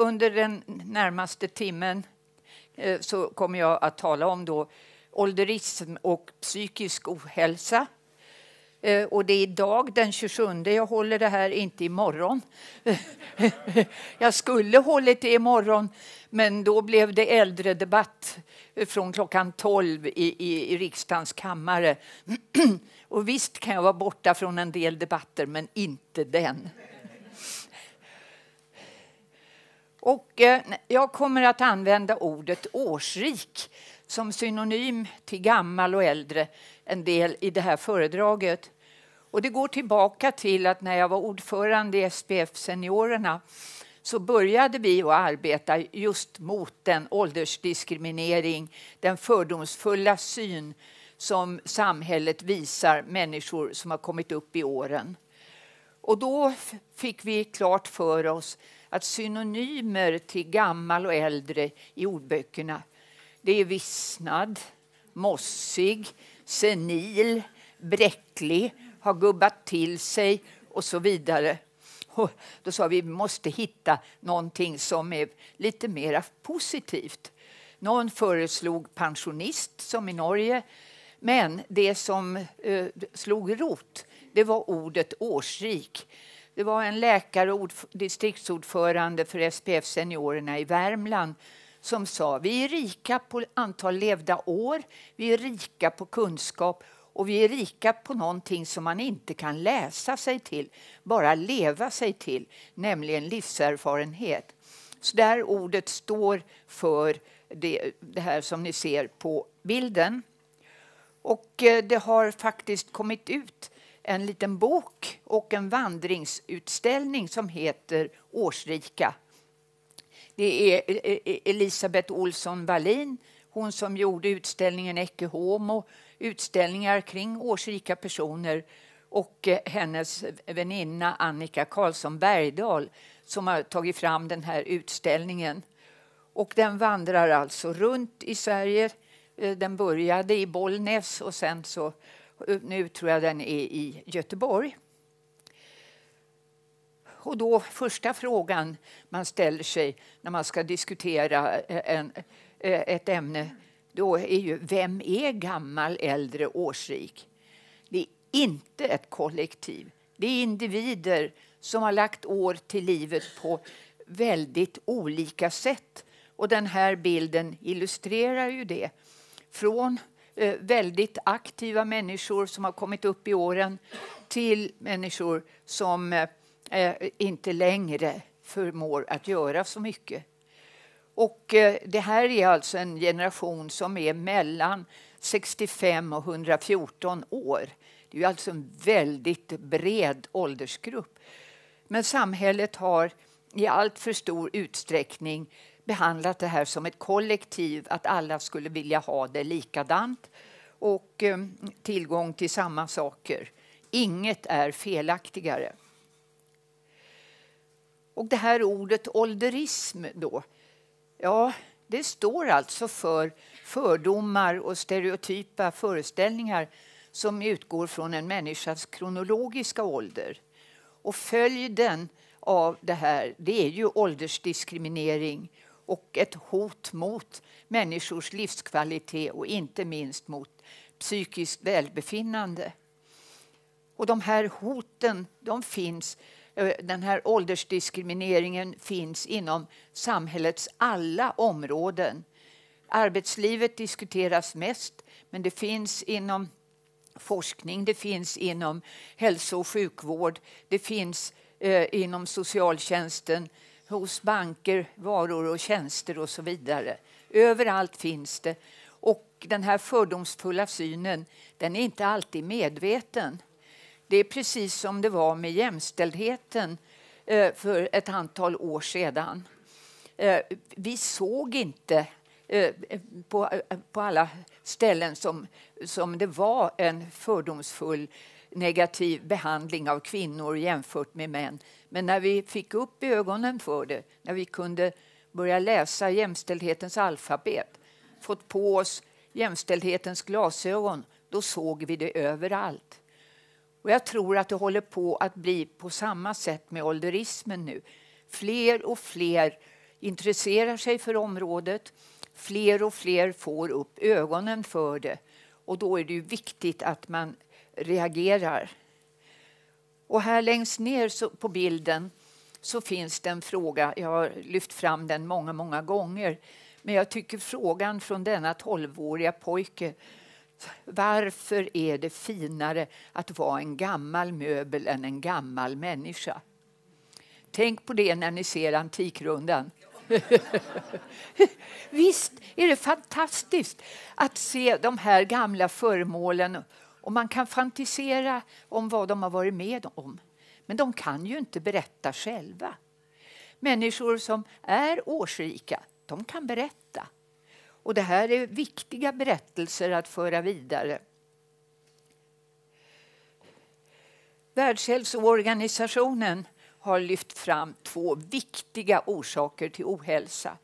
under den närmaste timmen eh, så kommer jag att tala om då ålderism och psykisk ohälsa. Eh, och det är idag den 27. Jag håller det här, inte imorgon. jag skulle hållit det imorgon, men då blev det äldredebatt från klockan 12 i, i, i riksdagens kammare. och visst kan jag vara borta från en del debatter, men inte den. Och eh, jag kommer att använda ordet årsrik som synonym till gammal och äldre en del i det här föredraget. Och det går tillbaka till att när jag var ordförande i SPF Seniorerna så började vi att arbeta just mot den åldersdiskriminering, den fördomsfulla syn som samhället visar människor som har kommit upp i åren. Och då fick vi klart för oss att synonymer till gammal och äldre i ordböckerna det är vissnad, mossig, senil, bräcklig, har gubbat till sig och så vidare. Och då sa vi vi måste hitta någonting som är lite mer positivt. Någon föreslog pensionist, som i Norge. Men det som eh, slog rot det var ordet årsrik. Det var en läkare och distriktsordförande för SPF Seniorerna i Värmland som sa vi är rika på antal levda år, vi är rika på kunskap och vi är rika på någonting som man inte kan läsa sig till, bara leva sig till, nämligen livserfarenhet. Så där ordet står för det, det här som ni ser på bilden. Och eh, det har faktiskt kommit ut en liten bok och en vandringsutställning som heter Årsrika. Det är e-, e-, e-, Elisabeth Olsson Wallin, hon som gjorde utställningen Ecce Homo, utställningar kring årsrika personer och eh, hennes väninna Annika Karlsson Bergdahl som har tagit fram den här utställningen. Och den vandrar alltså runt i Sverige. Eh, den började i Bollnäs och sen så nu tror jag den är i Göteborg. Och då första frågan man ställer sig när man ska diskutera eh, en, eh, ett ämne då är ju vem är gammal, äldre, årsrik? Det är inte ett kollektiv. Det är individer som har lagt år till livet på väldigt olika sätt. Och den här bilden illustrerar ju det. Från Eh, väldigt aktiva människor som har kommit upp i åren till människor som eh, eh, inte längre förmår att göra så mycket. Och det här är alltså en generation som är mellan 65 och 114 år. Det är alltså en väldigt bred åldersgrupp. Men samhället har i allt för stor utsträckning behandlat det här som ett kollektiv, att alla skulle vilja ha det likadant och eh, tillgång till samma saker. Inget är felaktigare. Och det här ordet ålderism då, ja, det står alltså för fördomar och stereotypa föreställningar som utgår från en människas kronologiska ålder. Och följden av det här det är ju åldersdiskriminering och ett hot mot människors livskvalitet och inte minst mot psykiskt välbefinnande. Och de här hoten de finns eh, den här åldersdiskrimineringen finns inom samhällets alla områden. Arbetslivet diskuteras mest, men det finns inom forskning, det finns inom hälso och sjukvård, det finns eh, inom socialtjänsten, hos banker, varor och tjänster och så vidare. Överallt finns det. Och den här fördomsfulla synen, den är inte alltid medveten. Det är precis som det var med jämställdheten eh, för ett antal år sedan. Eh, vi såg inte eh, på, på alla ställen som, som det var en fördomsfull negativ behandling av kvinnor jämfört med män. Men när vi fick upp ögonen för det, när vi kunde börja läsa jämställdhetens alfabet, fått på oss jämställdhetens glasögon, då såg vi det överallt. Och jag tror att det håller på att bli på samma sätt med ålderismen nu. Fler och fler intresserar sig för området. Fler och fler får upp ögonen för det. Och då är det ju viktigt att man reagerar. Och här längst ner på bilden så finns det en fråga. Jag har lyft fram den många, många gånger. Men jag tycker frågan från denna tolvåriga pojke varför är det finare att vara en gammal möbel än en gammal människa? Tänk på det när ni ser Antikrundan. Visst är det fantastiskt att se de här gamla föremålen och man kan fantisera om vad de har varit med om. Men de kan ju inte berätta själva. Människor som är årsrika, de kan berätta. Och det här är viktiga berättelser att föra vidare. Världshälsoorganisationen har lyft fram två viktiga orsaker till ohälsa.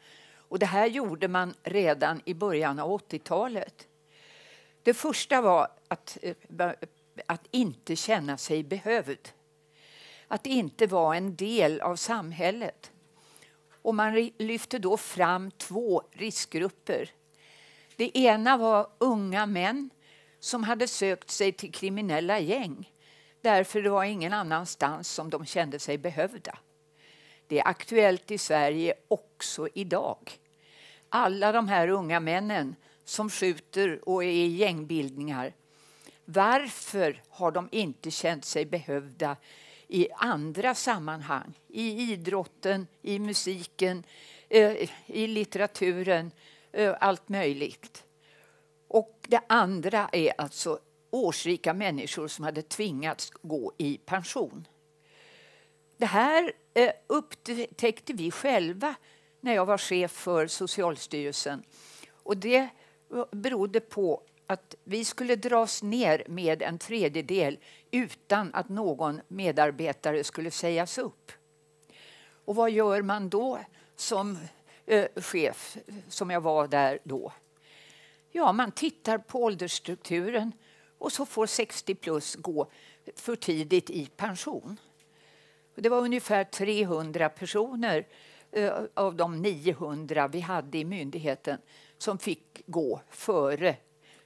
Och det här gjorde man redan i början av 80-talet. Det första var att, eh, att inte känna sig behövd. Att inte vara en del av samhället. Och man lyfte då fram två riskgrupper. Det ena var unga män som hade sökt sig till kriminella gäng därför det var ingen annanstans som de kände sig behövda. Det är aktuellt i Sverige också idag. Alla de här unga männen som skjuter och är i gängbildningar. Varför har de inte känt sig behövda i andra sammanhang? I idrotten, i musiken, eh, i litteraturen, eh, allt möjligt. Och det andra är alltså årsrika människor som hade tvingats gå i pension. Det här eh, upptäckte vi själva när jag var chef för Socialstyrelsen. Och det berodde på att vi skulle dras ner med en tredjedel utan att någon medarbetare skulle sägas upp. Och vad gör man då som eh, chef, som jag var där då? Ja, man tittar på åldersstrukturen och så får 60 plus gå för tidigt i pension. Det var ungefär 300 personer eh, av de 900 vi hade i myndigheten som fick gå före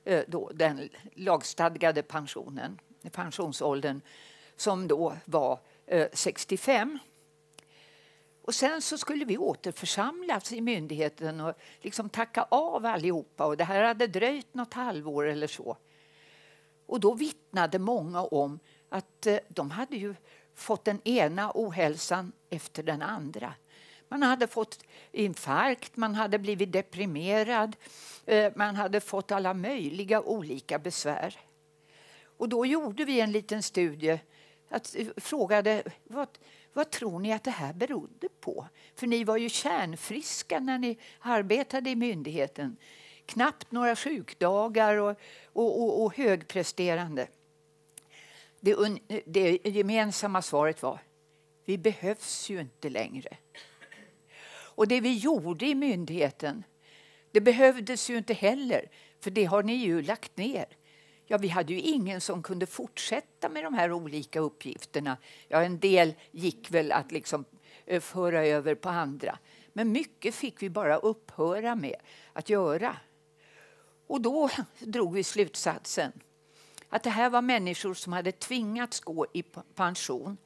eh, då den lagstadgade pensionen, pensionsåldern som då var eh, 65. Och sen så skulle vi återförsamlas i myndigheten och liksom tacka av allihopa. Och det här hade dröjt något halvår eller så. Och då vittnade många om att eh, de hade ju fått den ena ohälsan efter den andra. Man hade fått infarkt, man hade blivit deprimerad, eh, man hade fått alla möjliga olika besvär. Och då gjorde vi en liten studie att eh, frågade vad, vad tror ni att det här berodde på? För ni var ju kärnfriska när ni arbetade i myndigheten. Knappt några sjukdagar och, och, och, och högpresterande. Det, det gemensamma svaret var vi behövs ju inte längre. Och det vi gjorde i myndigheten, det behövdes ju inte heller, för det har ni ju lagt ner. Ja, vi hade ju ingen som kunde fortsätta med de här olika uppgifterna. Ja, en del gick väl att liksom eh, föra över på andra. Men mycket fick vi bara upphöra med att göra. Och då drog vi slutsatsen att det här var människor som hade tvingats gå i pension.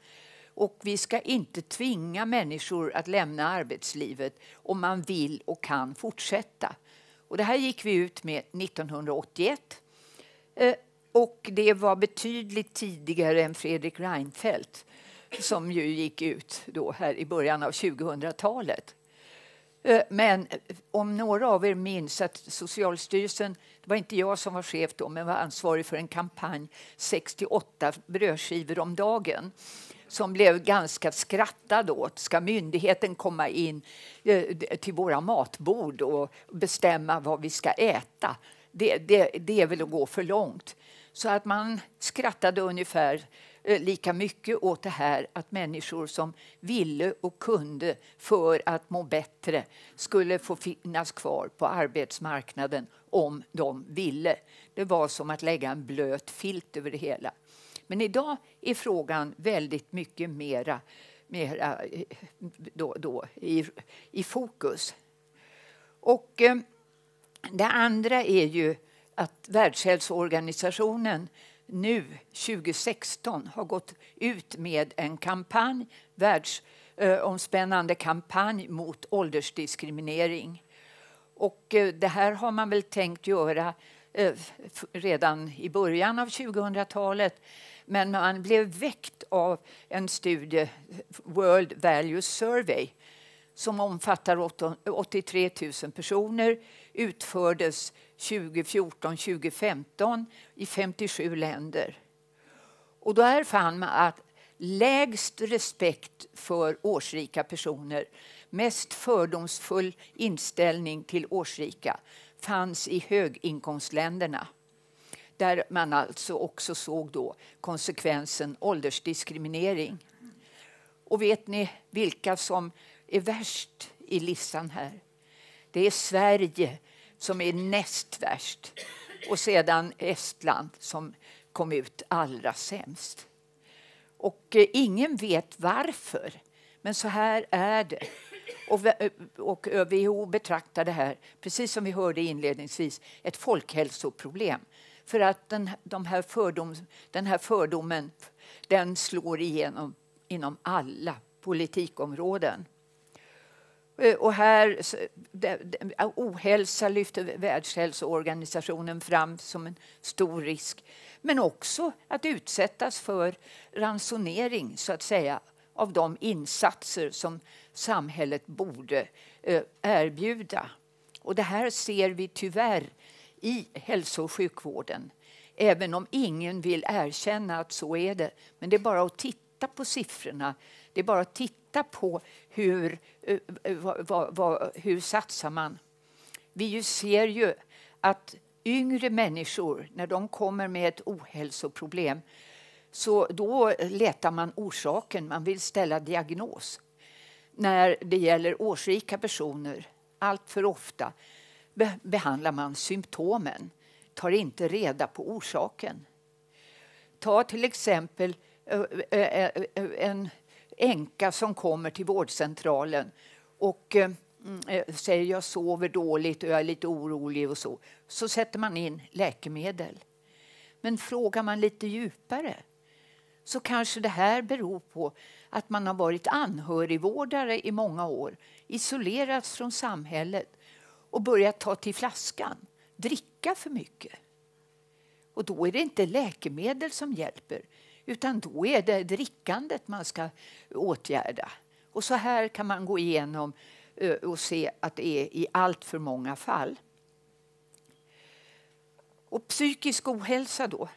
Och vi ska inte tvinga människor att lämna arbetslivet om man vill och kan fortsätta. Och det här gick vi ut med 1981. Eh, och det var betydligt tidigare än Fredrik Reinfeldt som ju gick ut då här i början av 2000-talet. Eh, men om några av er minns att Socialstyrelsen, det var inte jag som var chef då, men var ansvarig för en kampanj 68 brödskivor om dagen som blev ganska skrattad åt. Ska myndigheten komma in eh, till våra matbord och bestämma vad vi ska äta? Det, det, det är väl att gå för långt. Så att man skrattade ungefär eh, lika mycket åt det här att människor som ville och kunde för att må bättre skulle få finnas kvar på arbetsmarknaden om de ville. Det var som att lägga en blöt filt över det hela. Men idag är frågan väldigt mycket mera mera eh, då, då, i, i fokus. Och eh, det andra är ju att Världshälsoorganisationen nu 2016 har gått ut med en kampanj, världsomspännande eh, kampanj mot åldersdiskriminering. Och eh, det här har man väl tänkt göra eh, redan i början av 2000-talet. Men man blev väckt av en studie, World Values Survey som omfattar 83 000 personer, utfördes 2014-2015 i 57 länder. Och där fann man att lägst respekt för årsrika personer, mest fördomsfull inställning till årsrika fanns i höginkomstländerna där man alltså också såg då konsekvensen åldersdiskriminering. Och vet ni vilka som är värst i listan här? Det är Sverige som är näst värst och sedan Estland som kom ut allra sämst. Och eh, ingen vet varför, men så här är det. Och, eh, och eh, WHO betraktar det här, precis som vi hörde inledningsvis, ett folkhälsoproblem. För att den, de här fördom, den här fördomen den slår igenom inom alla politikområden. Eh, och här, ohälsa lyfter Världshälsoorganisationen fram som en stor risk. Men också att utsättas för ransonering, så att säga, av de insatser som samhället borde eh, erbjuda. Och det här ser vi tyvärr i hälso och sjukvården. Även om ingen vill erkänna att så är det. Men det är bara att titta på siffrorna. Det är bara att titta på hur, uh, vad, vad, hur satsar man. Vi ser ju att yngre människor, när de kommer med ett ohälsoproblem så då letar man orsaken, man vill ställa diagnos. När det gäller årsrika personer, allt för ofta, behandlar man symptomen, tar inte reda på orsaken. Ta till exempel en änka som kommer till vårdcentralen och eh, mm, eh, säger jag sover dåligt och jag är lite orolig och så. Så sätter man in läkemedel. Men frågar man lite djupare så kanske det här beror på att man har varit anhörigvårdare i många år, isolerats från samhället och börja ta till flaskan, dricka för mycket. Och då är det inte läkemedel som hjälper, utan då är det drickandet man ska åtgärda. Och så här kan man gå igenom eh, och se att det är i allt för många fall. Och psykisk ohälsa då?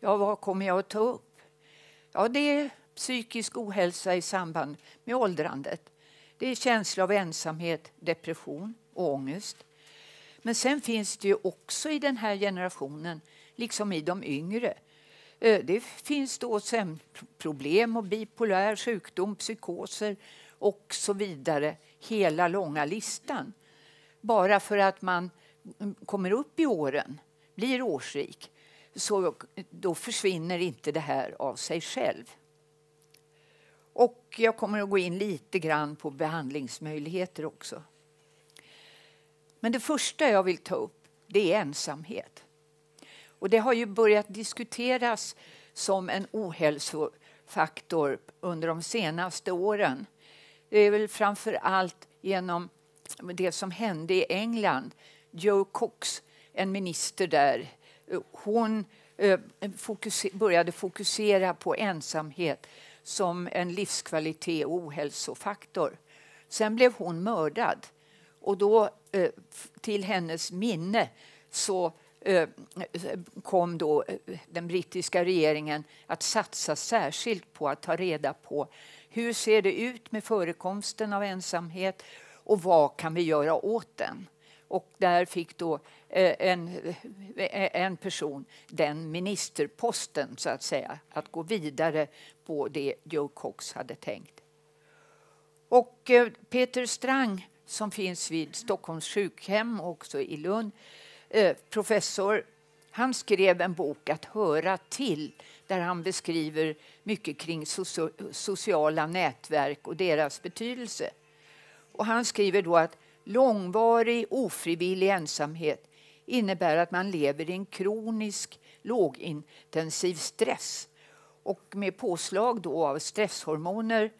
Ja, vad kommer jag att ta upp? Ja, det är psykisk ohälsa i samband med åldrandet. Det är känsla av ensamhet, depression, och ångest. Men sen finns det ju också i den här generationen, liksom i de yngre, det finns då sömnproblem och bipolär sjukdom, psykoser och så vidare. Hela långa listan. Bara för att man mm, kommer upp i åren, blir årsrik, så då försvinner inte det här av sig själv. Och jag kommer att gå in lite grann på behandlingsmöjligheter också. Men det första jag vill ta upp det är ensamhet. Och det har ju börjat diskuteras som en ohälsofaktor under de senaste åren. Det är väl framför allt genom det som hände i England. Joe Cox, en minister där, hon eh, började fokusera på ensamhet som en livskvalitet och ohälsofaktor. Sen blev hon mördad och då eh, till hennes minne så eh, kom då eh, den brittiska regeringen att satsa särskilt på att ta reda på hur ser det ut med förekomsten av ensamhet och vad kan vi göra åt den? Och där fick då en, en person den ministerposten, så att säga, att gå vidare på det Joe Cox hade tänkt. Och Peter Strang som finns vid Stockholms sjukhem och också i Lund. Eh, professor, han skrev en bok, Att höra till, där han beskriver mycket kring sociala nätverk och deras betydelse. Och han skriver då att långvarig ofrivillig ensamhet innebär att man lever i en kronisk lågintensiv stress och med påslag då av stresshormoner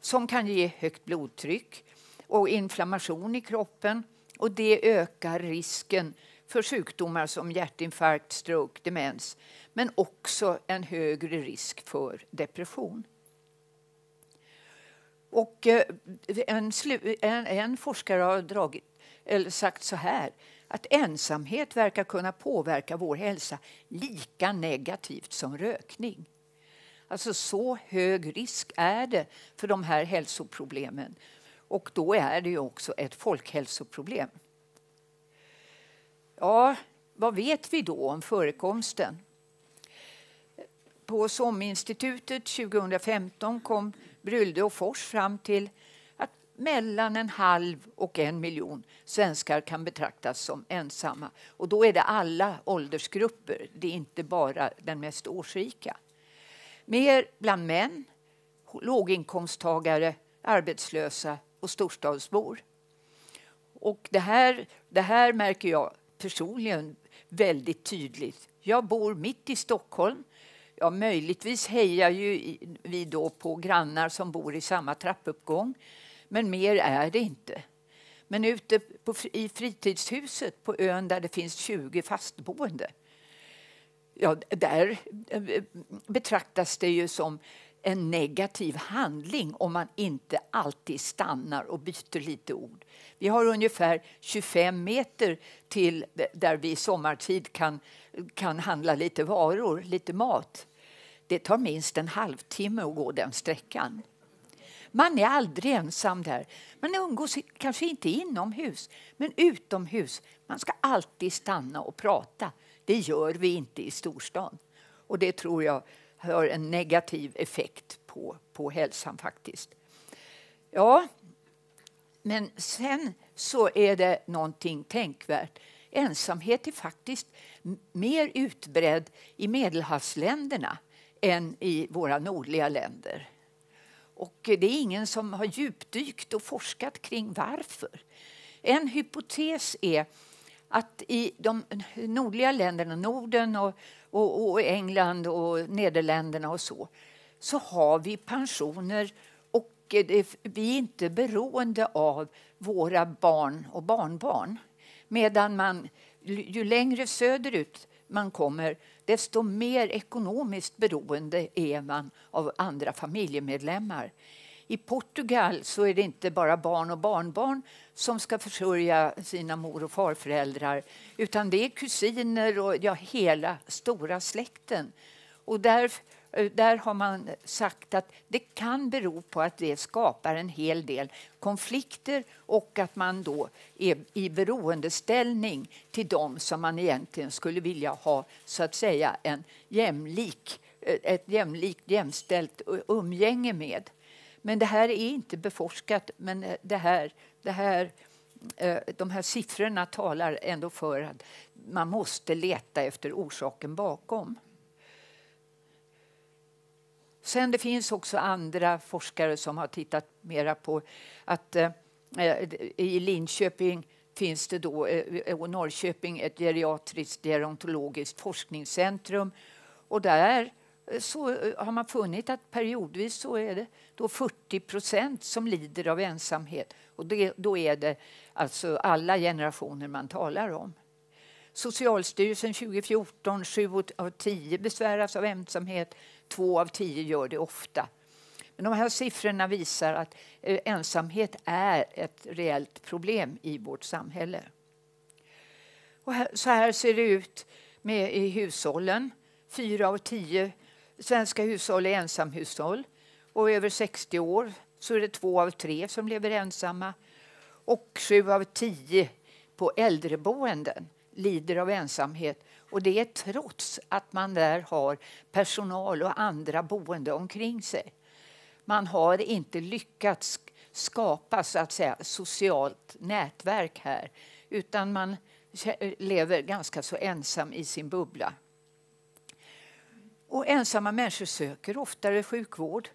som kan ge högt blodtryck och inflammation i kroppen. Och det ökar risken för sjukdomar som hjärtinfarkt, stroke, demens men också en högre risk för depression. Och eh, en, en, en forskare har dragit, eller sagt så här att ensamhet verkar kunna påverka vår hälsa lika negativt som rökning. Alltså så hög risk är det för de här hälsoproblemen. Och då är det ju också ett folkhälsoproblem. Ja, vad vet vi då om förekomsten? På SOM-institutet 2015 kom Brylde och Fors fram till att mellan en halv och en miljon svenskar kan betraktas som ensamma. Och då är det alla åldersgrupper, det är inte bara den mest årsrika. Mer bland män, låginkomsttagare, arbetslösa och storstadsbor. Och det här, det här märker jag personligen väldigt tydligt. Jag bor mitt i Stockholm. Ja, möjligtvis hejar ju vi då på grannar som bor i samma trappuppgång, men mer är det inte. Men ute på, i fritidshuset på ön där det finns 20 fastboende ja, där eh, betraktas det ju som en negativ handling om man inte alltid stannar och byter lite ord. Vi har ungefär 25 meter till där vi sommartid kan, kan handla lite varor, lite mat. Det tar minst en halvtimme att gå den sträckan. Man är aldrig ensam där. Man umgås kanske inte inomhus, men utomhus. Man ska alltid stanna och prata. Det gör vi inte i storstan. Och det tror jag har en negativ effekt på, på hälsan faktiskt. Ja, men sen så är det någonting tänkvärt. Ensamhet är faktiskt mer utbredd i medelhavsländerna än i våra nordliga länder. Och det är ingen som har djupdykt och forskat kring varför. En hypotes är att i de nordliga länderna, Norden och, och, och, England och Nederländerna och så, så har vi pensioner och eh, det, vi är inte beroende av våra barn och barnbarn. Medan man, ju längre söderut man kommer, desto mer ekonomiskt beroende är man av andra familjemedlemmar. I Portugal så är det inte bara barn och barnbarn som ska försörja sina mor och farföräldrar utan det är kusiner och ja, hela stora släkten. Och där, där har man sagt att det kan bero på att det skapar en hel del konflikter och att man då är i beroendeställning till dem som man egentligen skulle vilja ha så att säga en jämlik, ett jämlikt, jämställt umgänge med. Men det här är inte beforskat, men det här, det här, eh, de här siffrorna talar ändå för att man måste leta efter orsaken bakom. Sen det finns också andra forskare som har tittat mera på att eh, eh i Linköping finns det då, eh, och Norrköping ett geriatriskt gerontologiskt forskningscentrum. Och där så eh, har man funnit att periodvis så är det då 40 procent som lider av ensamhet. Och det, då är det alltså alla generationer man talar om. Socialstyrelsen 2014, 7 av 10 besväras av ensamhet, 2 av 10 gör det ofta. Men de här siffrorna visar att eh, ensamhet är ett reellt problem i vårt samhälle. Och här, så här ser det ut med, i hushållen. Fyra av tio svenska hushåll är ensamhushåll och över 60 år så är det två av tre som lever ensamma och sju av tio på äldreboenden lider av ensamhet. Och det är trots att man där har personal och andra boende omkring sig. Man har inte lyckats skapa så att säga, socialt nätverk här utan man lever ganska så ensam i sin bubbla. Och ensamma människor söker oftare sjukvård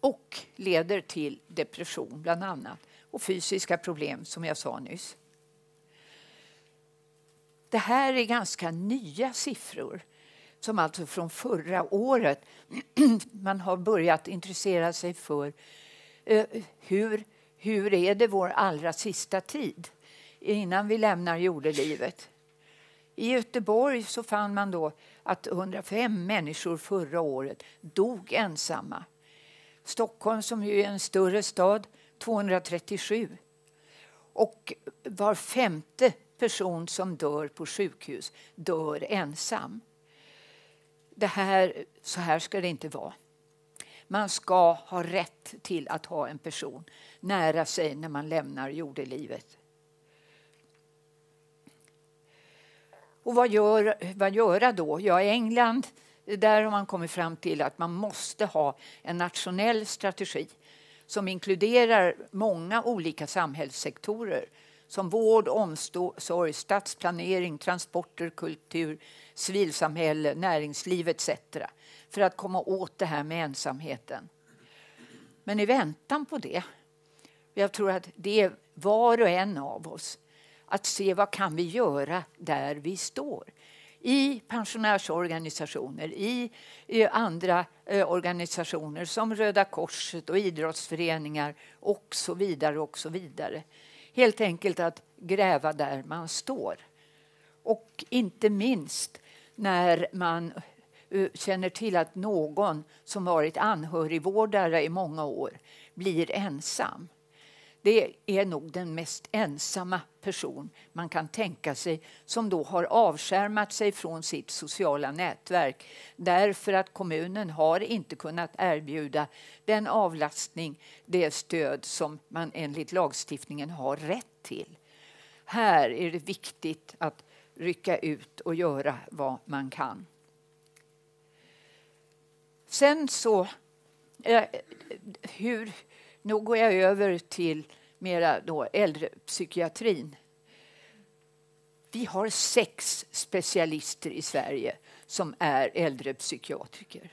och leder till depression bland annat och fysiska problem som jag sa nyss. Det här är ganska nya siffror som alltså från förra året man har börjat intressera sig för eh, hur, hur är det vår allra sista tid innan vi lämnar jordelivet. I Göteborg så fann man då att 105 människor förra året dog ensamma. Stockholm, som ju är en större stad, 237. Och var femte person som dör på sjukhus dör ensam. Det här, så här ska det inte vara. Man ska ha rätt till att ha en person nära sig när man lämnar jordelivet. Och vad, gör, vad göra då? Ja, i England där har man kommit fram till att man måste ha en nationell strategi som inkluderar många olika samhällssektorer som vård, omsorg, stadsplanering, transporter, kultur, civilsamhälle, näringsliv etc. för att komma åt det här med ensamheten. Men i väntan på det, jag tror att det är var och en av oss att se vad kan vi göra där vi står. I pensionärsorganisationer, i, i andra eh, organisationer som Röda Korset och idrottsföreningar och så vidare. och så vidare. Helt enkelt att gräva där man står. Och inte minst när man eh, känner till att någon som varit anhörigvårdare i många år blir ensam det är nog den mest ensamma person man kan tänka sig som då har avskärmat sig från sitt sociala nätverk därför att kommunen har inte kunnat erbjuda den avlastning, det stöd som man enligt lagstiftningen har rätt till. Här är det viktigt att rycka ut och göra vad man kan. Sen så... Eh, hur, nu går jag över till mera då äldrepsykiatrin. Vi har sex specialister i Sverige som är äldrepsykiatriker.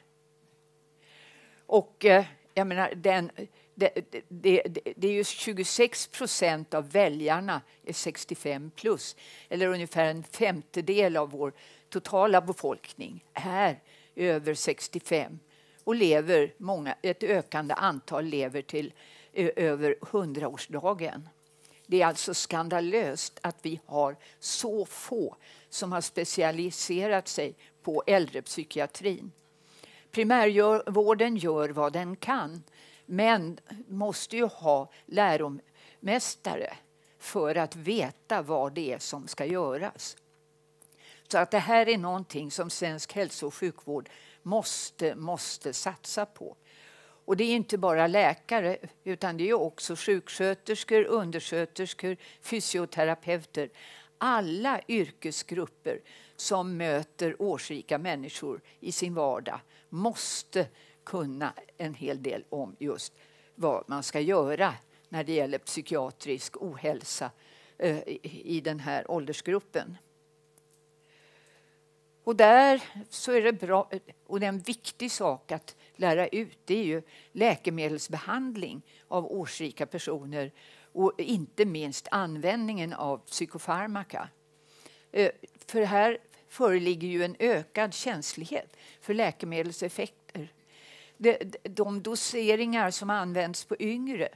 Och eh, jag menar, den, det, det, det, det, är ju 26 procent av väljarna är 65 plus. Eller ungefär en femtedel av vår totala befolkning är över 65 och lever många, ett ökande antal lever till över hundraårsdagen. Det är alltså skandalöst att vi har så få som har specialiserat sig på äldrepsykiatrin. Primärvården gör vad den kan men måste ju ha läromästare för att veta vad det är som ska göras. Så att det här är någonting som svensk hälso och sjukvård måste, måste satsa på. Och det är inte bara läkare utan det är också sjuksköterskor, undersköterskor, fysioterapeuter. Alla yrkesgrupper som möter årsrika människor i sin vardag måste kunna en hel del om just vad man ska göra när det gäller psykiatrisk ohälsa eh, i den här åldersgruppen. Och där så är det bra, och det är en viktig sak att lära ut, det är ju läkemedelsbehandling av årsrika personer och inte minst användningen av psykofarmaka. Eh, för här föreligger ju en ökad känslighet för läkemedelseffekter. De doseringar som används på yngre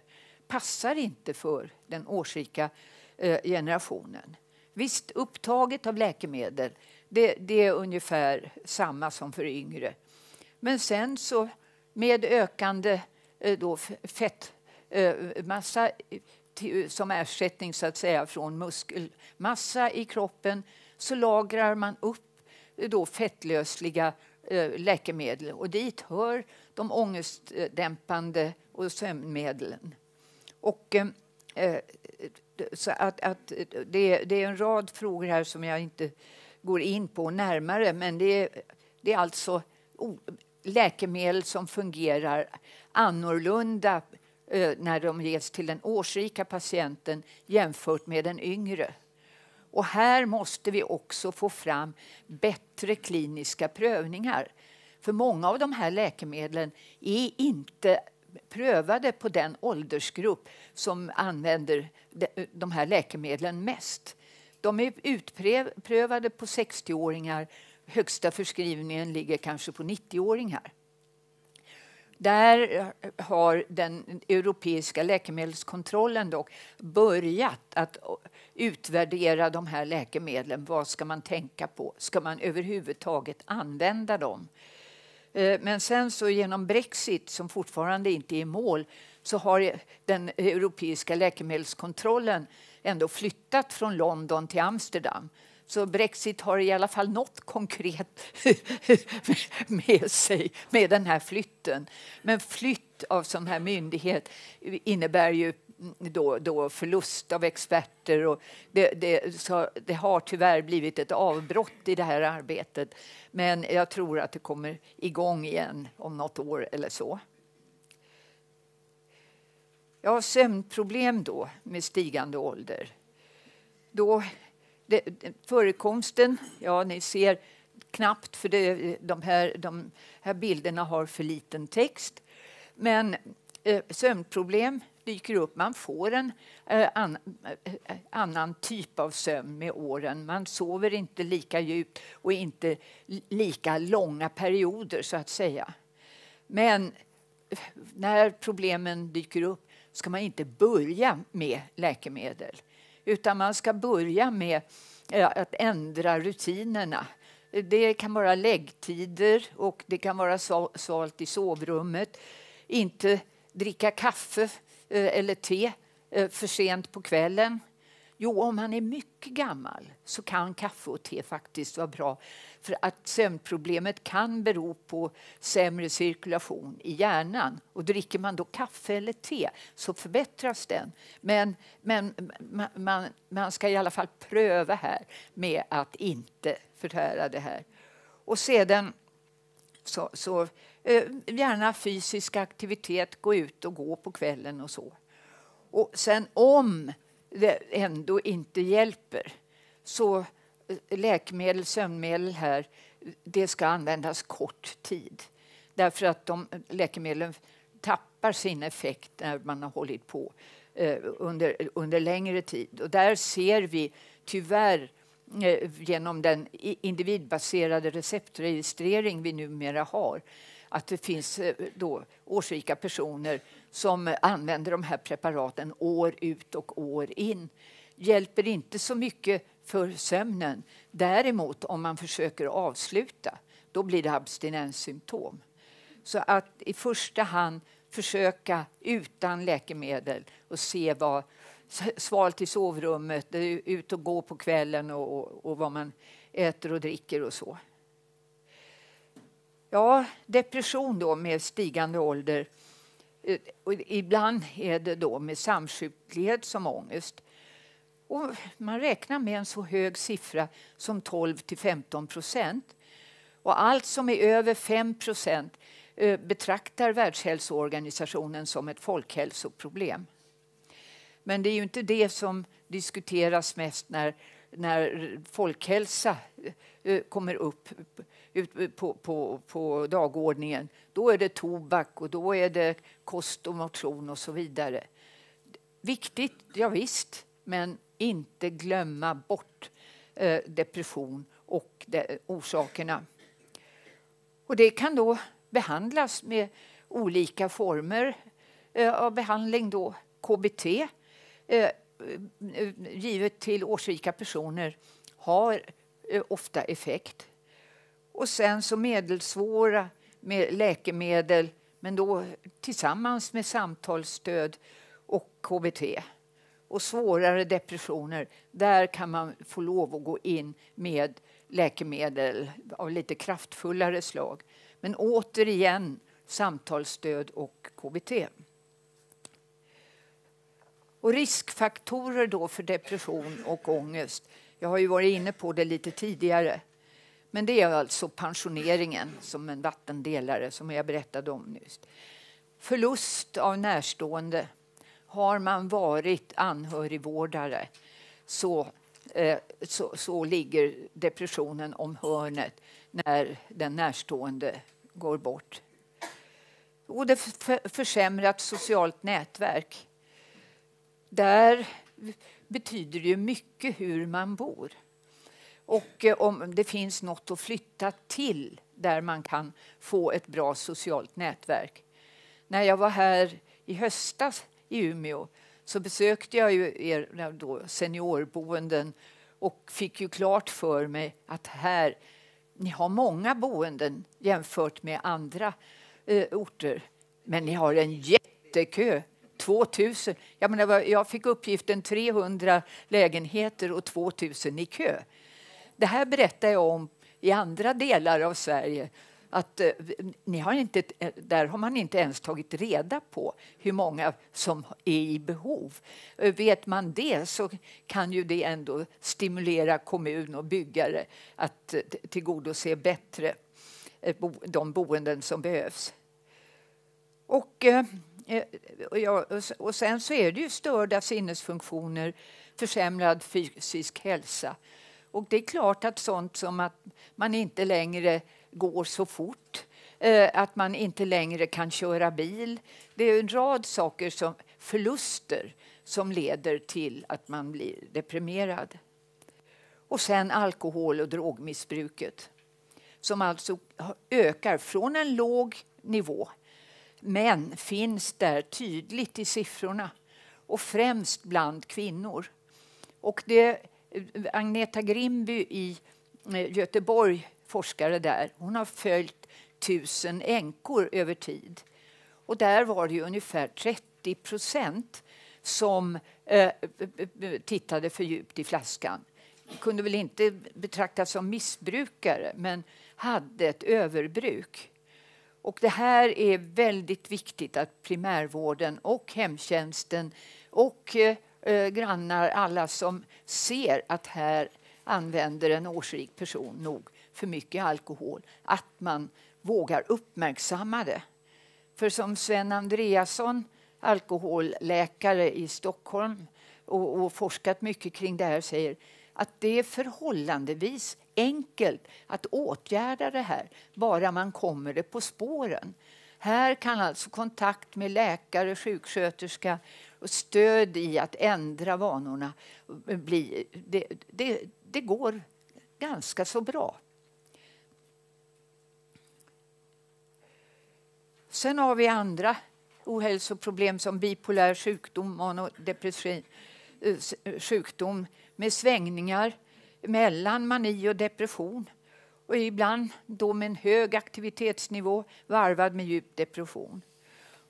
passar inte för den årsrika eh, generationen. Visst, upptaget av läkemedel det, det, är ungefär samma som för yngre. Men sen så med ökande eh, då, fettmassa eh, som ersättning så att säga från muskelmassa i kroppen så lagrar man upp eh, då fettlösliga läkemedel och dit hör de ångestdämpande och sömnmedlen. Och, så att, att det, det, är en rad frågor här som jag inte går in på närmare men det är, det är alltså läkemedel som fungerar annorlunda när de ges till den årsrika patienten jämfört med den yngre. Och här måste vi också få fram bättre kliniska prövningar. För många av de här läkemedlen är inte prövade på den åldersgrupp som använder de här läkemedlen mest. De är utprövade på 60-åringar. Högsta förskrivningen ligger kanske på 90-åringar. Där har den europeiska läkemedelskontrollen dock börjat att utvärdera de här läkemedlen. Vad ska man tänka på? Ska man överhuvudtaget använda dem? Eh, men sen så genom Brexit, som fortfarande inte är i mål, så har den europeiska läkemedelskontrollen ändå flyttat från London till Amsterdam. Så Brexit har i alla fall något konkret med sig med den här flytten. Men flytt av sån här myndighet innebär ju då, då förlust av experter. Och det, det, så det har tyvärr blivit ett avbrott i det här arbetet. Men jag tror att det kommer igång igen om något år eller så. Ja, sömnproblem då med stigande ålder. Då, det, förekomsten, ja ni ser knappt för det, de, här, de här bilderna har för liten text. Men eh, sömnproblem dyker upp. Man får en eh, an, eh, annan typ av sömn med åren. Man sover inte lika djupt och inte lika långa perioder, så att säga. Men eh, när problemen dyker upp ska man inte börja med läkemedel utan man ska börja med eh, att ändra rutinerna. Det kan vara läggtider och det kan vara svalt i sovrummet. Inte dricka kaffe eh, eller te eh, för sent på kvällen? Jo, om man är mycket gammal så kan kaffe och te faktiskt vara bra. För att sömnproblemet kan bero på sämre cirkulation i hjärnan. Och dricker man då kaffe eller te så förbättras den. Men, men man, man ska i alla fall pröva här med att inte förtära det här. Och sedan så, så eh, gärna fysisk aktivitet, gå ut och gå på kvällen och så. Och sen om det ändå inte hjälper så eh, läkemedel, sömnmedel här, det ska användas kort tid. Därför att de eh, läkemedlen tappar sin effekt när man har hållit på eh, under, under längre tid. Och där ser vi tyvärr Eh, genom den individbaserade receptregistrering vi numera har att det finns eh, då årsrika personer som använder de här preparaten år ut och år in. Hjälper inte så mycket för sömnen. Däremot om man försöker avsluta, då blir det abstinenssymptom. Så att i första hand försöka utan läkemedel och se vad svalt i sovrummet, ut och gå på kvällen och, och, och vad man äter och dricker och så. Ja, depression då med stigande ålder. Ibland är det då med samsjuklighet som ångest. Och man räknar med en så hög siffra som 12 till 15 procent. Och allt som är över 5 procent eh, betraktar Världshälsoorganisationen som ett folkhälsoproblem. Men det är ju inte det som diskuteras mest när, när folkhälsa eh, kommer upp på, på, på dagordningen. Då är det tobak och då är det kost och motion och så vidare. Viktigt, ja visst, men inte glömma bort eh, depression och de, orsakerna. Och det kan då behandlas med olika former eh, av behandling. Då. KBT Eh, eh, givet till årsrika personer har eh, ofta effekt. Och sen så medelsvåra med läkemedel men då tillsammans med samtalsstöd och KBT. Och svårare depressioner, där kan man få lov att gå in med läkemedel av lite kraftfullare slag. Men återigen samtalsstöd och KBT. Och riskfaktorer då för depression och ångest. Jag har ju varit inne på det lite tidigare. Men det är alltså pensioneringen som en vattendelare som jag berättade om nyss. Förlust av närstående. Har man varit anhörigvårdare så, eh, så, så ligger depressionen om hörnet när den närstående går bort. Och det försämrat socialt nätverk. Där betyder det mycket hur man bor. Och eh, om det finns något att flytta till där man kan få ett bra socialt nätverk. När jag var här i höstas i Umeå så besökte jag ju er då seniorboenden och fick ju klart för mig att här, ni har många boenden jämfört med andra eh, orter. Men ni har en jättekö. 2000. Jag, menar, jag fick uppgiften 300 lägenheter och 2000 i kö. Det här berättar jag om i andra delar av Sverige att eh, ni har inte, eh, där har man inte ens tagit reda på hur många som är i behov. Eh, vet man det så kan ju det ändå stimulera kommun och byggare att eh, tillgodose bättre de boenden som behövs. Och, eh, och, och sen så är det ju störda sinnesfunktioner, försämrad fysisk hälsa. Och det är klart att sånt som att man inte längre går så fort, eh, att man inte längre kan köra bil. Det är en rad saker som förluster som leder till att man blir deprimerad. Och sen alkohol och drogmissbruket som alltså ökar från en låg nivå men finns där tydligt i siffrorna och främst bland kvinnor. Och det, Agneta Grimby i eh, Göteborg forskare där. Hon har följt tusen änkor över tid. Och där var det ungefär 30 procent som eh, eh, eh, tittade för djupt i flaskan. De kunde väl inte betraktas som missbrukare, men hade ett överbruk. Och det här är väldigt viktigt att primärvården och hemtjänsten och eh, Eh, grannar, alla som ser att här använder en årsrik person nog för mycket alkohol, att man vågar uppmärksamma det. För som Sven Andreasson, alkoholläkare i Stockholm och, och forskat mycket kring det här, säger att det är förhållandevis enkelt att åtgärda det här, bara man kommer det på spåren. Här kan alltså kontakt med läkare, sjuksköterska och stöd i att ändra vanorna bli... Det, det, det går ganska så bra. Sen har vi andra ohälsoproblem som bipolär sjukdom, manodepressiv eh, eh, sjukdom med svängningar mellan mani och depression och ibland då med en hög aktivitetsnivå varvad med djup depression.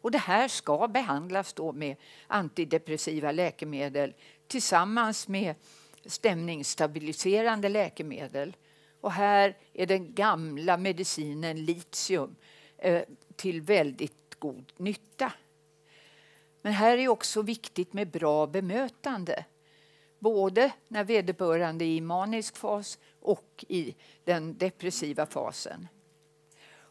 Och det här ska behandlas då med antidepressiva läkemedel tillsammans med stämningsstabiliserande läkemedel. Och här är den gamla medicinen litium eh, till väldigt god nytta. Men här är också viktigt med bra bemötande. Både när vederbörande är i manisk fas och i den depressiva fasen.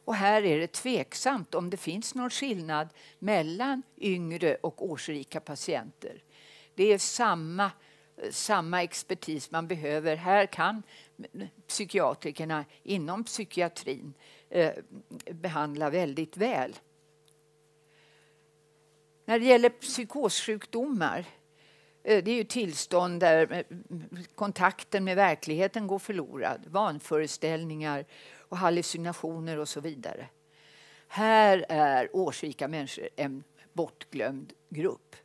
Och här är det tveksamt om det finns någon skillnad mellan yngre och årsrika patienter. Det är samma, samma expertis man behöver. Här kan psykiatrikerna inom psykiatrin eh, behandla väldigt väl. När det gäller psykossjukdomar eh, det är ju tillstånd där eh, kontakten med verkligheten går förlorad. Vanföreställningar och hallucinationer och så vidare. Här är årsrika människor en bortglömd grupp.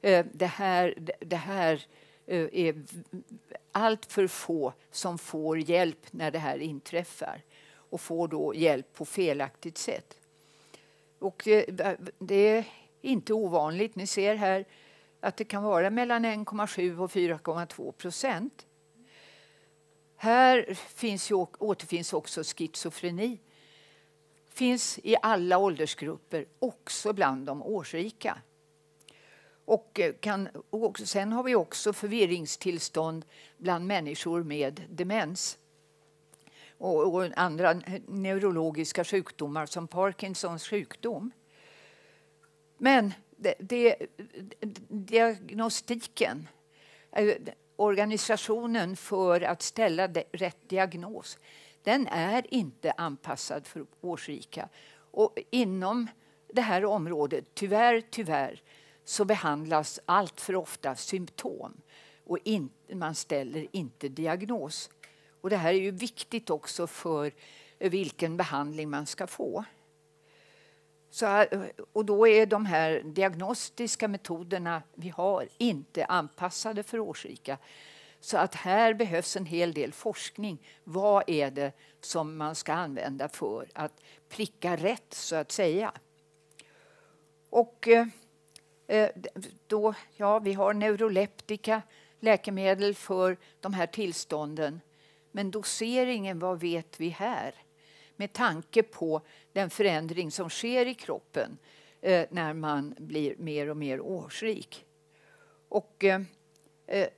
Eh, det här, det här eh, är allt för få som får hjälp när det här inträffar och får då hjälp på felaktigt sätt. Och eh, det är inte ovanligt. Ni ser här att det kan vara mellan 1,7 och 4,2 procent. Här finns ju, återfinns också schizofreni. finns i alla åldersgrupper, också bland de årsrika. Och, eh, kan, och sen har vi också förvirringstillstånd bland människor med demens och, och andra neurologiska sjukdomar som Parkinsons sjukdom. Men det, det, diagnostiken, eh, organisationen för att ställa rätt diagnos, den är inte anpassad för årsrika. Och inom det här området, tyvärr, tyvärr, så behandlas allt för ofta symptom och in, man ställer inte diagnos. Och det här är ju viktigt också för vilken behandling man ska få. Så, eh, och då är de här diagnostiska metoderna vi har inte anpassade för årsrika. Så att här behövs en hel del forskning. Vad är det som man ska använda för att pricka rätt, så att säga? Och eh, eh då, ja, vi har neuroleptika, läkemedel för de här tillstånden. Men doseringen, vad vet vi här? Med tanke på den förändring som sker i kroppen eh, när man blir mer och mer årsrik. Och, eh, eh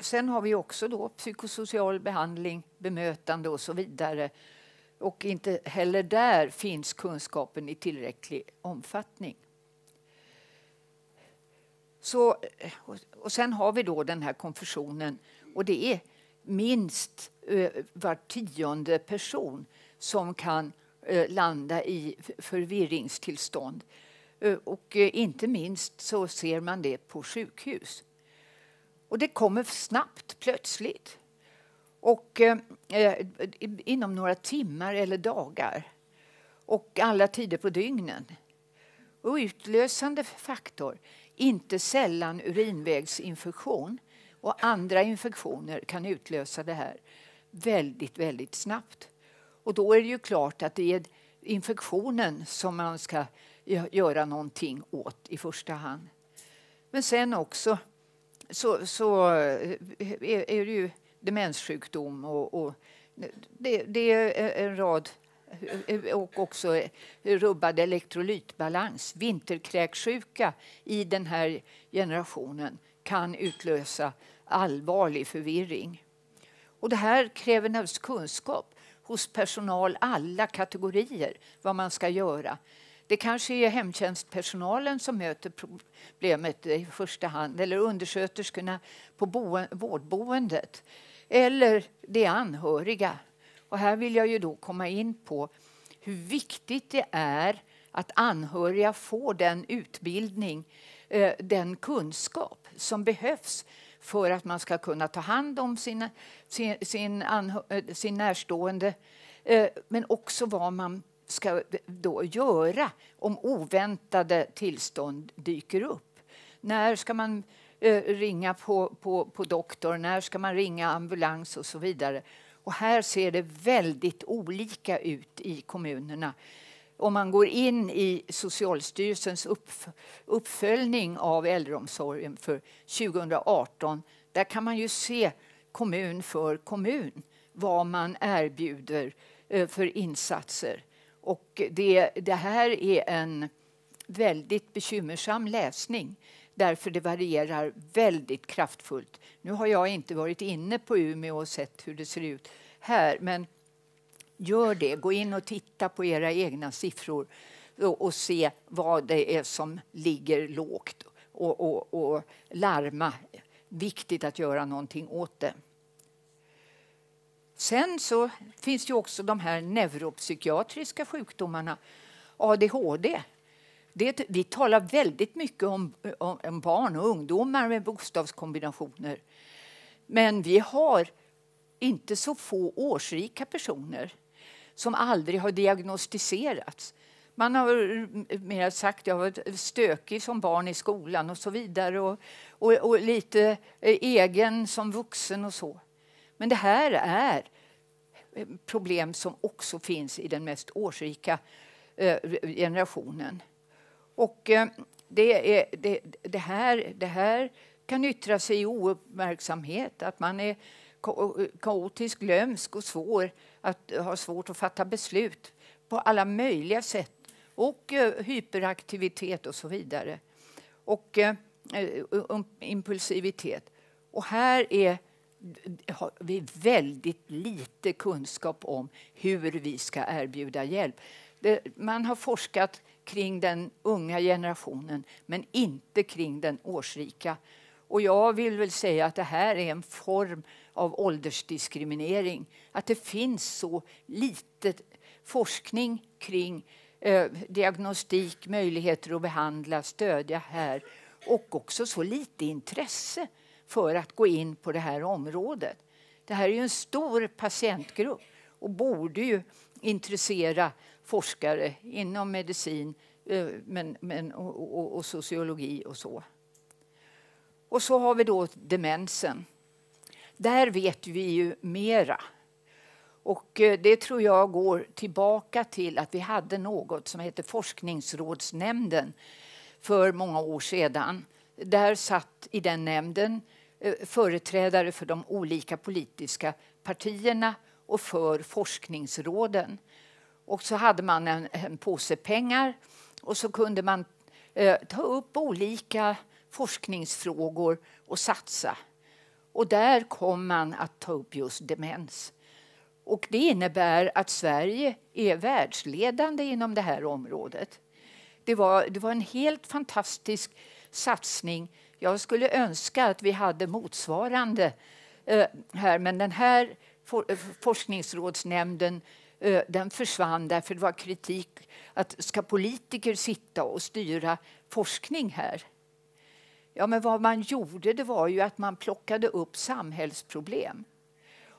sen har vi också då psykosocial behandling, bemötande och så vidare. Och inte heller där finns kunskapen i tillräcklig omfattning. Så, eh, och sen har vi då den här konfusionen och det är minst eh, var tionde person som kan eh, landa i förvirringstillstånd. Eh, och eh, inte minst så ser man det på sjukhus. Och det kommer snabbt, plötsligt. Och eh, inom några timmar eller dagar. Och alla tider på dygnen. Och utlösande faktor, inte sällan urinvägsinfektion. Och andra infektioner kan utlösa det här väldigt, väldigt snabbt. Och då är det ju klart att det är infektionen som man ska göra någonting åt i första hand. Men sen också så, så eh, är, är det ju demenssjukdom och, och det, det, är en rad och också rubbad elektrolytbalans. Vinterkräksjuka i den här generationen kan utlösa allvarlig förvirring. Och det här kräver kunskap hos personal alla kategorier vad man ska göra. Det kanske är hemtjänstpersonalen som möter problemet i första hand eller undersköterskorna på vårdboendet. Eller de anhöriga. Och här vill jag ju då komma in på hur viktigt det är att anhöriga får den utbildning, eh, den kunskap som behövs för att man ska kunna ta hand om sina, sin, sin, sin eh, närstående eh, men också vad man ska då göra om oväntade tillstånd dyker upp. När ska man eh, ringa på, på, på doktor? När ska man ringa ambulans och så vidare? Och här ser det väldigt olika ut i kommunerna. Om man går in i Socialstyrelsens uppföljning av äldreomsorgen för 2018 där kan man ju se kommun för kommun vad man erbjuder eh, för insatser. Och det, det här är en väldigt bekymmersam läsning därför det varierar väldigt kraftfullt. Nu har jag inte varit inne på Umeå och sett hur det ser ut här men gör det. Gå in och titta på era egna siffror och, och se vad det är som ligger lågt och, och, och larma. Viktigt att göra någonting åt det. Sen så finns det också de här neuropsykiatriska sjukdomarna. ADHD. Det, vi talar väldigt mycket om, om barn och ungdomar med bokstavskombinationer. Men vi har inte så få årsrika personer som aldrig har diagnostiserats. Man har mer sagt att jag var stökig som barn i skolan och så vidare och, och, och lite eh, egen som vuxen och så. Men det här är eh, problem som också finns i den mest årsrika eh, generationen. Och det, är, det, det, här, det här kan yttra sig i ouppmärksamhet, att man är kaotisk, glömsk och svår att ha svårt att fatta beslut på alla möjliga sätt. Och eh, hyperaktivitet och så vidare. Och eh, eh, um, impulsivitet. Och här är har vi väldigt lite kunskap om hur vi ska erbjuda hjälp. Man har forskat kring den unga generationen men inte kring den årsrika. Och jag vill väl säga att det här är en form av åldersdiskriminering. Att det finns så lite forskning kring eh, diagnostik, möjligheter att behandla, stödja här och också så lite intresse för att gå in på det här området. Det här är ju en stor patientgrupp och borde ju intressera forskare inom medicin eh, men, men, och, och, och sociologi och så. Och så har vi då demensen. Där vet vi ju mera. Och eh, det tror jag går tillbaka till att vi hade något som hette Forskningsrådsnämnden för många år sedan. Där satt i den nämnden eh, företrädare för de olika politiska partierna och för forskningsråden. Och så hade man en, en påse pengar och så kunde man eh, ta upp olika forskningsfrågor och satsa. Och där kom man att ta upp just demens. Och det innebär att Sverige är världsledande inom det här området. Det var, det var en helt fantastisk satsning. Jag skulle önska att vi hade motsvarande eh, här, men den här for, eh, forskningsrådsnämnden eh, den försvann därför det var kritik att ska politiker sitta och styra forskning här? Ja, men vad man gjorde det var ju att man plockade upp samhällsproblem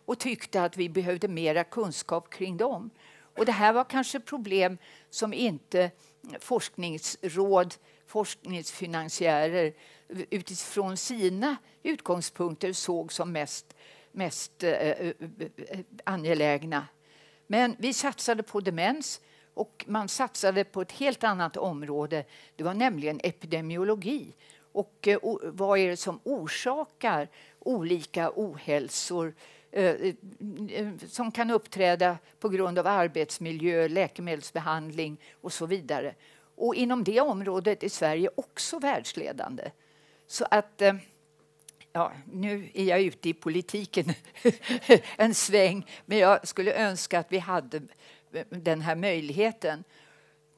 och tyckte att vi behövde mera kunskap kring dem. Och det här var kanske problem som inte forskningsråd, forskningsfinansiärer utifrån sina utgångspunkter såg som mest, mest eh, eh angelägna. Men vi satsade på demens och man satsade på ett helt annat område. Det var nämligen epidemiologi. Och, eh, och vad är det som orsakar olika ohälsor eh, eh, eh, som kan uppträda på grund av arbetsmiljö, läkemedelsbehandling och så vidare. Och inom det området är Sverige också världsledande. Så att... Ja, nu är jag ute i politiken en sväng, men jag skulle önska att vi hade den här möjligheten.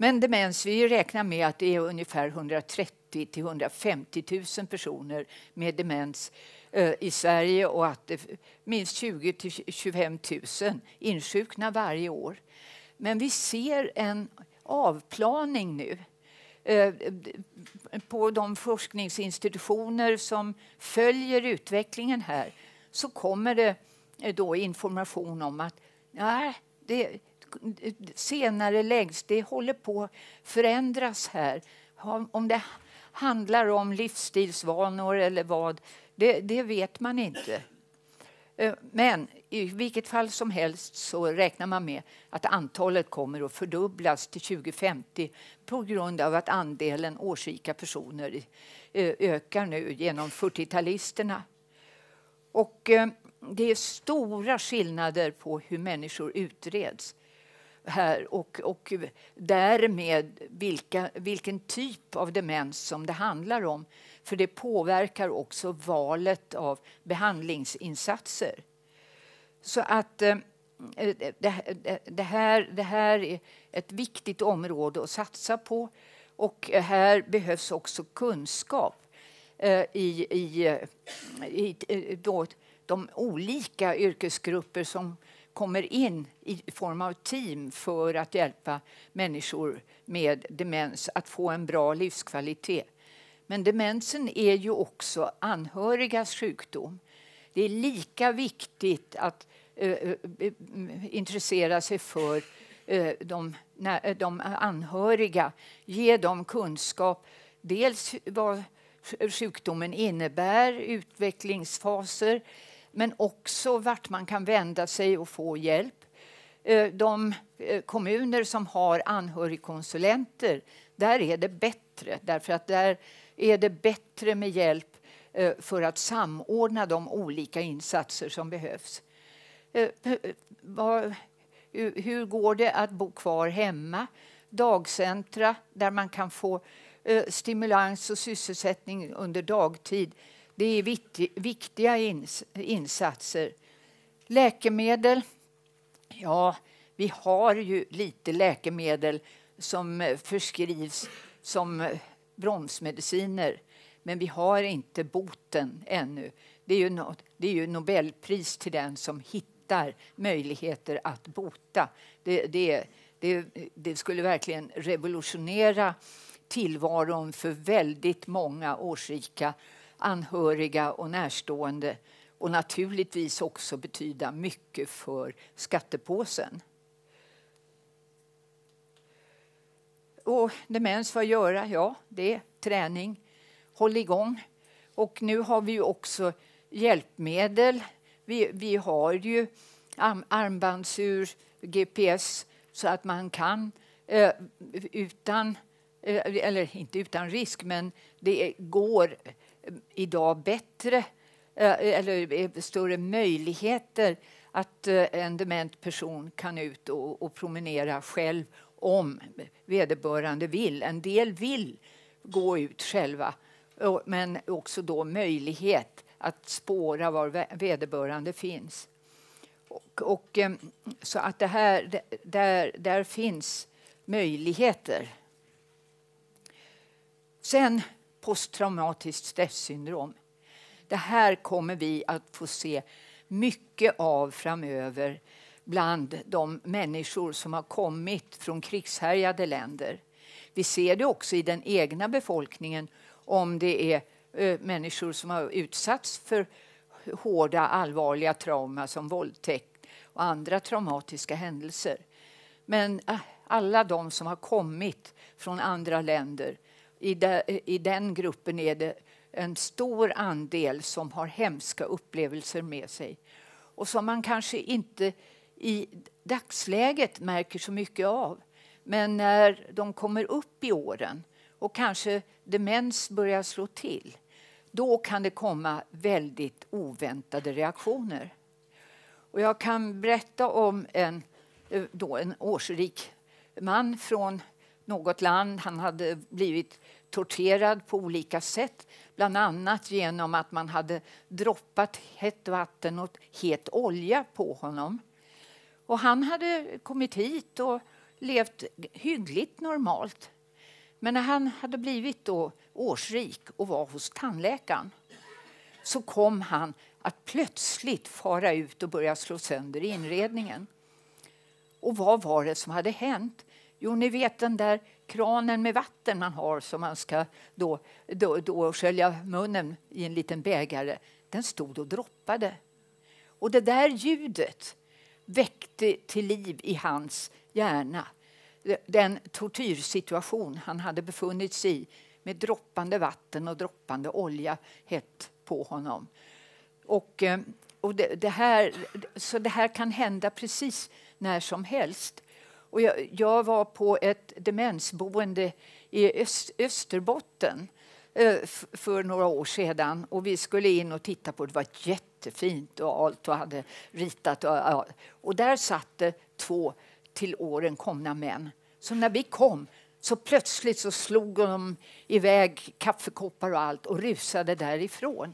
Men demens, vi räknar med att det är ungefär 130 till 150 000 personer med demens eh, i Sverige och att det minst 20 till 25 000 insjuknar varje år. Men vi ser en avplaning nu eh, på de forskningsinstitutioner som följer utvecklingen här så kommer det eh, då information om att nej, det, senare läggs. Det håller på att förändras här. Om det handlar om livsstilsvanor eller vad, det, det vet man inte. Eh, men i vilket fall som helst så räknar man med att antalet kommer att fördubblas till 2050 på grund av att andelen årsrika personer eh, ökar nu genom 40-talisterna. Och eh, det är stora skillnader på hur människor utreds här och, och därmed vilka, vilken typ av demens som det handlar om. För det påverkar också valet av behandlingsinsatser. Så att eh, det, det, här, det här är ett viktigt område att satsa på. Och här behövs också kunskap eh, i, i, eh, i eh, då, de olika yrkesgrupper som kommer in i form av team för att hjälpa människor med demens att få en bra livskvalitet. Men demensen är ju också anhörigas sjukdom. Det är lika viktigt att eh, eh, eh intressera sig för eh, de, eh, de anhöriga, ge dem kunskap. Dels vad sjukdomen innebär, utvecklingsfaser, men också vart man kan vända sig och få hjälp. Eh, de eh, kommuner som har anhörigkonsulenter, där är det bättre därför att där är det bättre med hjälp eh, för att samordna de olika insatser som behövs. Hur går det att bo kvar hemma? Dagcentra där man kan få stimulans och sysselsättning under dagtid det är viktiga insatser. Läkemedel. Ja, vi har ju lite läkemedel som eh, förskrivs som eh, bromsmediciner. men vi har inte boten ännu. Det är ju, no det är ju Nobelpris till den som hittar möjligheter att bota. Det, det, det, det skulle verkligen revolutionera tillvaron för väldigt många årsrika anhöriga och närstående och naturligtvis också betyda mycket för skattepåsen. Och demens, vad göra? Ja, det är träning. Håll igång. Och nu har vi ju också hjälpmedel. Vi, vi har ju armbandsur, GPS, så att man kan eh, utan, eh, eller inte utan risk, men det går idag bättre eh, eller eh, större möjligheter att eh, en dement person kan ut och, och promenera själv om vederbörande vill. En del vill gå ut själva, men också då möjlighet att spåra var vederbörande finns. Och, och, så att det här, där, där finns möjligheter. Sen posttraumatiskt stresssyndrom. Det här kommer vi att få se mycket av framöver bland de människor som har kommit från krigshärjade länder. Vi ser det också i den egna befolkningen om det är eh, människor som har utsatts för hårda, allvarliga trauma som våldtäkt och andra traumatiska händelser. Men eh, alla de som har kommit från andra länder, i, de, i den gruppen är det en stor andel som har hemska upplevelser med sig och som man kanske inte i dagsläget märker så mycket av. Men när de kommer upp i åren och kanske demens börjar slå till då kan det komma väldigt oväntade reaktioner. Och jag kan berätta om en, eh, då en årsrik man från något land. Han hade blivit torterad på olika sätt. Bland annat genom att man hade droppat hett vatten och het olja på honom. Och han hade kommit hit och levt hyggligt normalt. Men när han hade blivit då årsrik och var hos tandläkaren så kom han att plötsligt fara ut och börja slå sönder inredningen. Och vad var det som hade hänt? Jo, ni vet den där kranen med vatten man har som man ska då, då, då skölja munnen i en liten bägare. Den stod och droppade. Och det där ljudet väckte till liv i hans hjärna den tortyrsituation han hade befunnit sig i med droppande vatten och droppande olja hett på honom. Och, eh, och det, det, här, så det här kan hända precis när som helst. Och jag, jag var på ett demensboende i Öst, Österbotten eh, för några år sedan och vi skulle in och titta på det. Det var jättefint och allt och hade ritat. Och, och där satt det två till åren komna män. Så när vi kom så plötsligt så slog de iväg kaffekoppar och allt och rusade därifrån.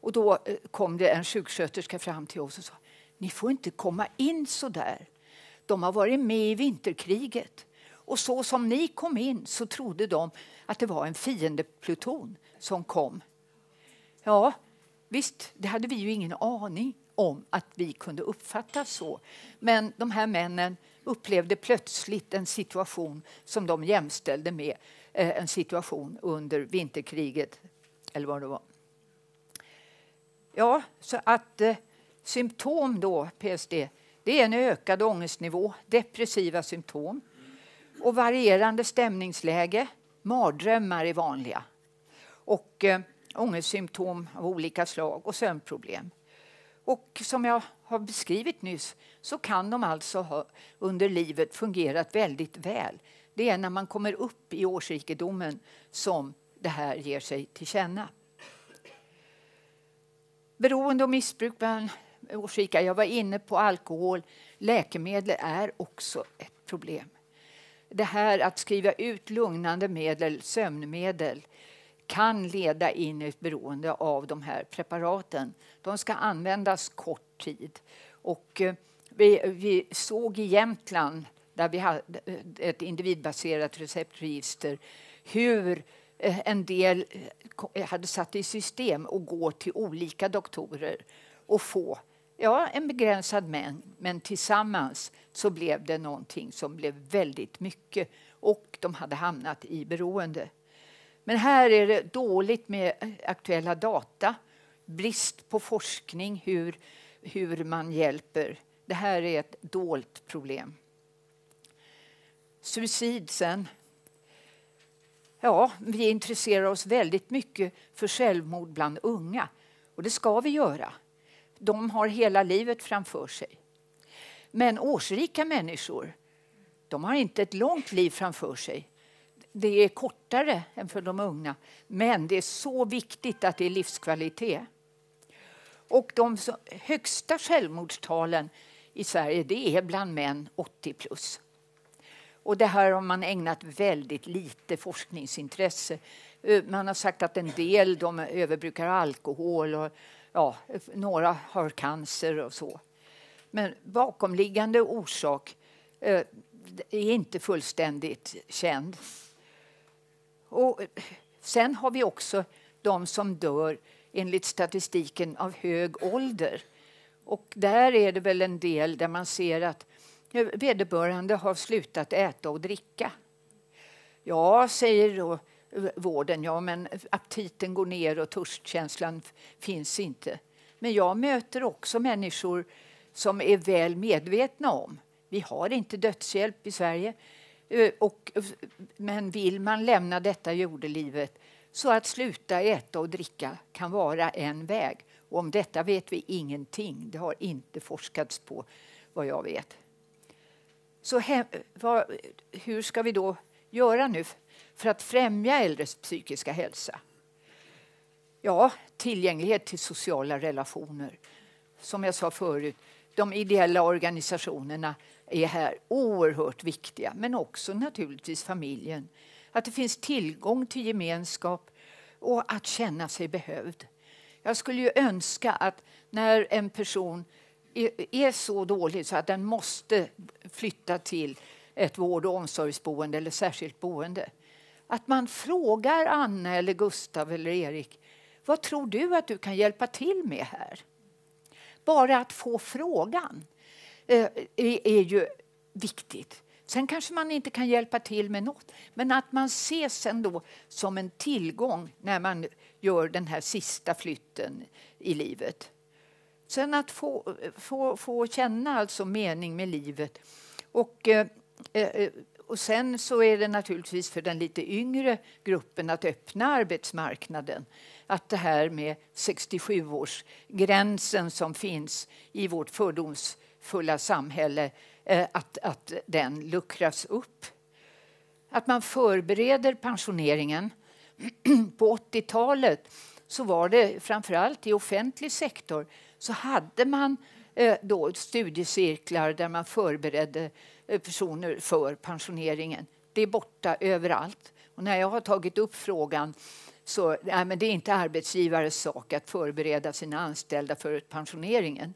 Och då eh, kom det en sjuksköterska fram till oss och sa ni får inte komma in så där. De har varit med i vinterkriget. Och så som ni kom in så trodde de att det var en fiendepluton som kom. Ja, visst, det hade vi ju ingen aning om att vi kunde uppfattas så. Men de här männen upplevde plötsligt en situation som de jämställde med eh, en situation under vinterkriget, eller vad det var. Ja, så att eh, symptom då, PSD, det är en ökad ångestnivå, depressiva symptom och varierande stämningsläge. Mardrömmar är vanliga. Och eh, ångestsymptom av olika slag och sömnproblem. Och som jag har beskrivit nyss så kan de alltså ha under livet fungerat väldigt väl. Det är när man kommer upp i årsrikedomen som det här ger sig till känna. Beroende och missbruk bland årsrika. Jag var inne på alkohol. Läkemedel är också ett problem. Det här att skriva ut lugnande medel, sömnmedel kan leda in i ett beroende av de här preparaten. De ska användas kort tid. Och eh, vi, vi såg i Jämtland, där vi hade eh, ett individbaserat receptregister hur eh, en del hade satt i system att gå till olika doktorer och få ja, en begränsad mängd, men tillsammans så blev det någonting som blev väldigt mycket och de hade hamnat i beroende. Men här är det dåligt med aktuella data, brist på forskning hur, hur man hjälper. Det här är ett dolt problem. Suicid sen. Ja, vi intresserar oss väldigt mycket för självmord bland unga. Och det ska vi göra. De har hela livet framför sig. Men årsrika människor, de har inte ett långt liv framför sig. Det är kortare än för de unga, men det är så viktigt att det är livskvalitet. Och de högsta självmordstalen i Sverige det är bland män 80 plus. Och det här har man ägnat väldigt lite forskningsintresse. Eh, man har sagt att en del de överbrukar alkohol och ja, några har cancer och så. Men bakomliggande orsak eh, är inte fullständigt känd. Och eh, sen har vi också de som dör enligt statistiken av hög ålder. Och där är det väl en del där man ser att eh, vederbörande har slutat äta och dricka. Ja, säger då vården, ja men aptiten går ner och törstkänslan finns inte. Men jag möter också människor som är väl medvetna om vi har inte dödshjälp i Sverige. Och, men vill man lämna detta jordelivet så att sluta äta och dricka kan vara en väg. Och om detta vet vi ingenting. Det har inte forskats på vad jag vet. Så he, vad, hur ska vi då göra nu för att främja äldres psykiska hälsa? Ja, tillgänglighet till sociala relationer. Som jag sa förut, de ideella organisationerna är här oerhört viktiga, men också naturligtvis familjen. Att det finns tillgång till gemenskap och att känna sig behövd. Jag skulle ju önska att när en person är så dålig så att den måste flytta till ett vård och omsorgsboende eller särskilt boende. Att man frågar Anna, eller Gustav eller Erik vad tror du att du kan hjälpa till med här? Bara att få frågan eh, är ju viktigt. Sen kanske man inte kan hjälpa till med något, men att man ses ändå som en tillgång när man gör den här sista flytten i livet. Sen att få, eh, få, få känna alltså mening med livet. Och, eh, eh, eh och sen så är det naturligtvis för den lite yngre gruppen att öppna arbetsmarknaden. Att det här med 67-årsgränsen som finns i vårt fördomsfulla samhälle, eh, att, att den luckras upp. Att man förbereder pensioneringen. På 80-talet så var det framförallt i offentlig sektor så hade man eh, då studiecirklar där man förberedde eh, Eh, personer för pensioneringen. Det är borta överallt. Och när jag har tagit upp frågan så nej, men det är inte arbetsgivares sak att förbereda sina anställda för pensioneringen.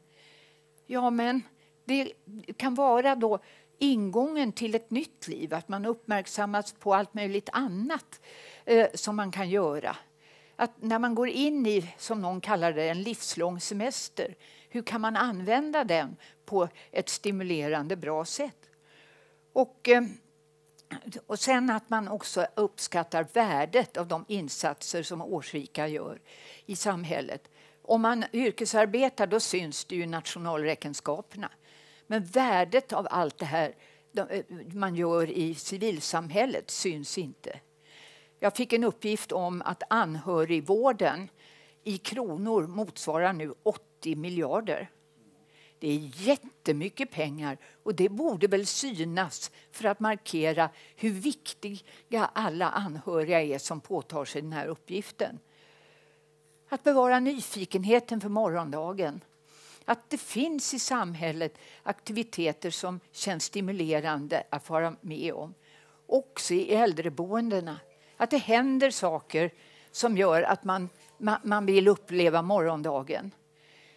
Ja, men det kan vara då ingången till ett nytt liv, att man uppmärksammas på allt möjligt annat eh, som man kan göra att när man går in i, som någon kallar det, en livslång semester, hur kan man använda den på ett stimulerande, bra sätt? Och, eh, och sen att man också uppskattar värdet av de insatser som årsrika gör i samhället. Om man yrkesarbetar då syns det ju i nationalräkenskaperna. Men värdet av allt det här eh, man gör i civilsamhället syns inte. Jag fick en uppgift om att anhörigvården i kronor motsvarar nu 80 miljarder. Det är jättemycket pengar och det borde väl synas för att markera hur viktiga alla anhöriga är som påtar sig den här uppgiften. Att bevara nyfikenheten för morgondagen. Att det finns i samhället aktiviteter som känns stimulerande att vara med om. Också i äldreboendena. Att det händer saker som gör att man, man, man vill uppleva morgondagen.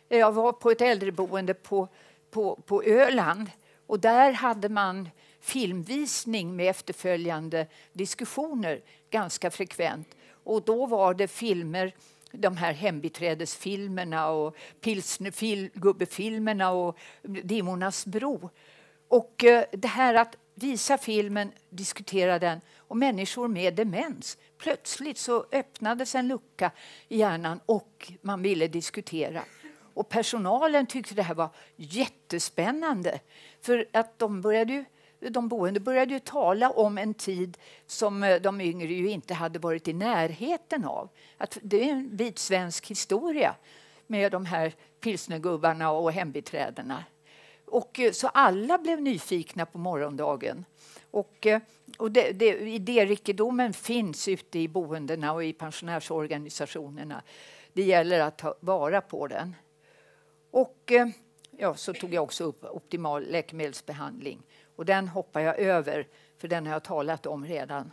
Eh, Jag var på ett äldreboende på, på, på Öland och där hade man filmvisning med efterföljande diskussioner ganska frekvent. Och då var det filmer de här hembiträdesfilmerna och pilsnergubbefilmerna och Dimmornas bro. Och eh, det här att visa filmen, diskutera den och människor med demens. Plötsligt så öppnades en lucka i hjärnan och man ville diskutera. Och personalen tyckte det här var jättespännande. För att de, började de boende började ju tala om en tid som eh, de yngre ju inte hade varit i närheten av. Att det är en vit svensk historia med de här pilsnergubbarna och hembiträdena. Och, eh, så alla blev nyfikna på morgondagen. Och, eh, och det, det, idérikedomen finns ute i boendena och i pensionärsorganisationerna. Det gäller att ta vara på den. Och eh, ja, så tog jag också upp optimal läkemedelsbehandling. Och den hoppar jag över, för den har jag talat om redan.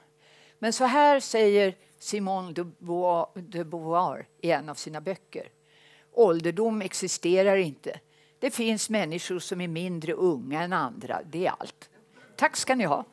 Men så här säger Simone de Beauvoir, de Beauvoir i en av sina böcker. Ålderdom existerar inte. Det finns människor som är mindre unga än andra. Det är allt. Tack ska ni ha.